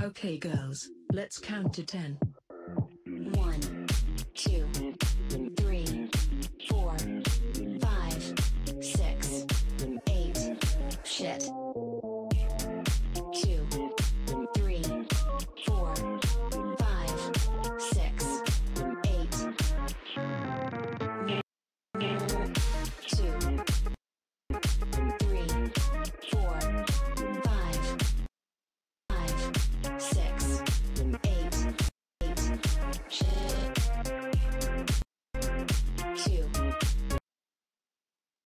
Okay, girls, let's count to ten. One, two, three, four, five, six, eight. Shit. Two, three, four, five, six, eight. Two, three, four, five, five.